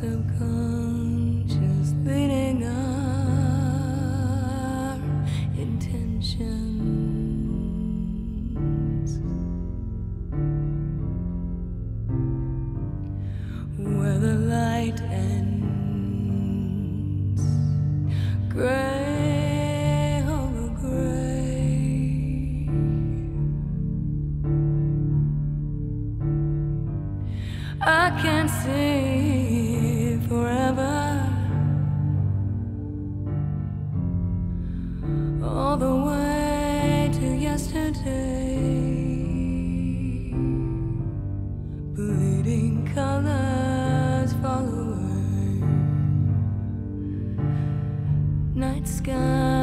subconscious leading our intentions. Where the light ends, gray over gray. I can't see forever. All the way to yesterday, bleeding colors fall away. Night sky.